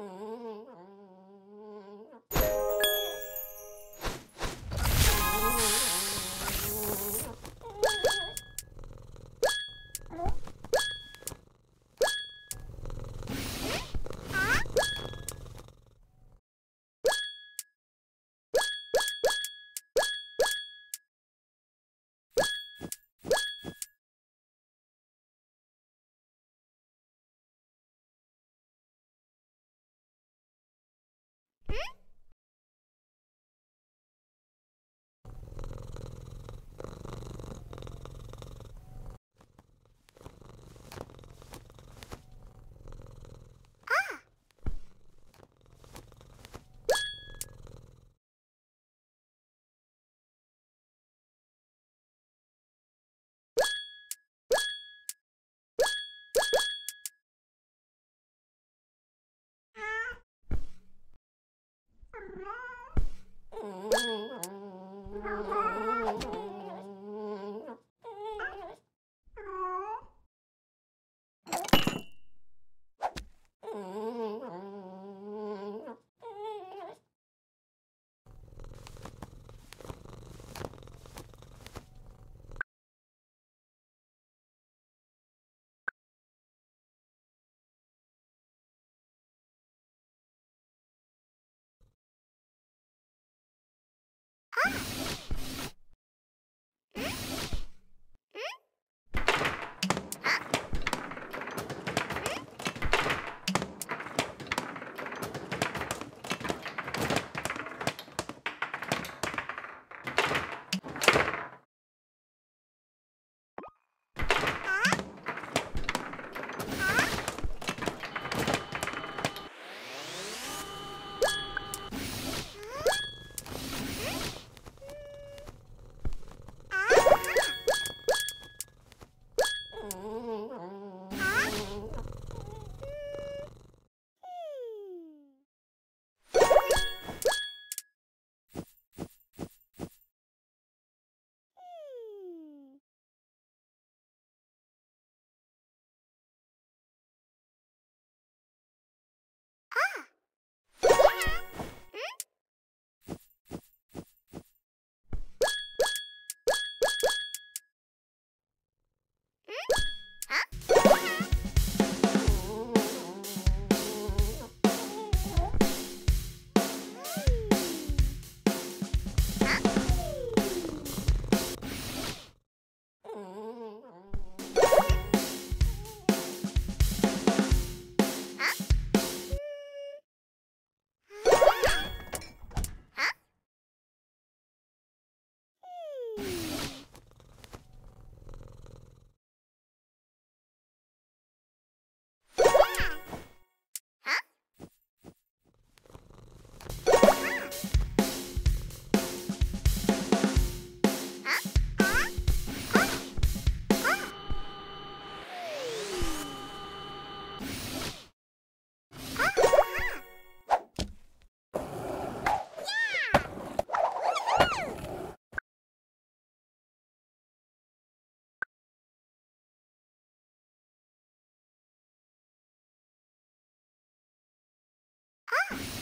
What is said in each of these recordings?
Mm-hmm. Woo! Ah!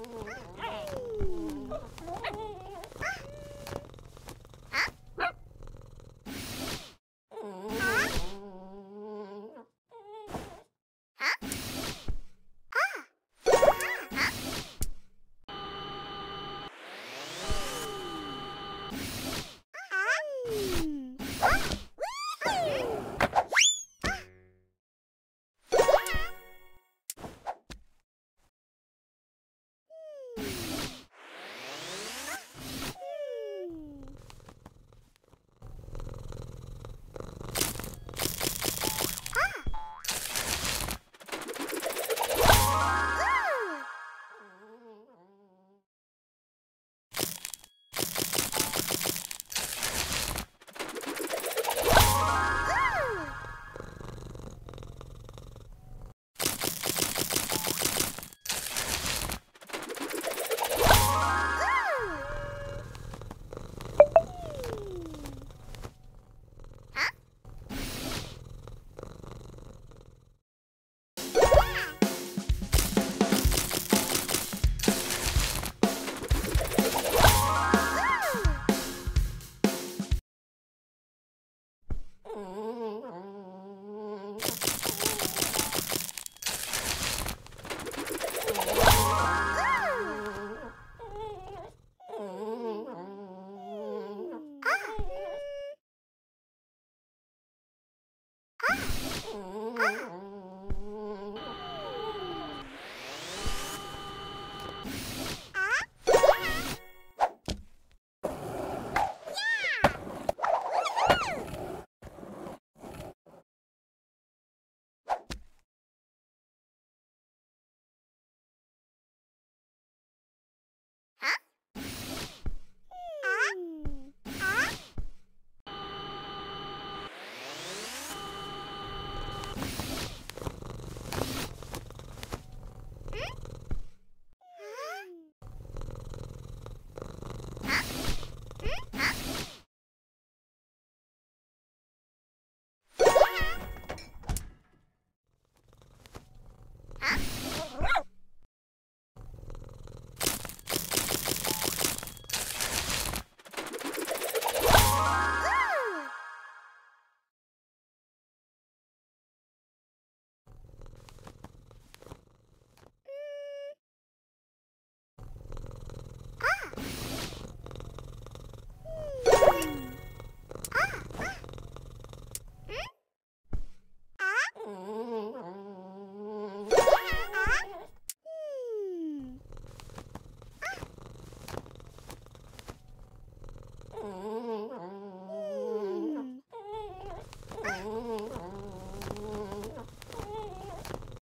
Oh.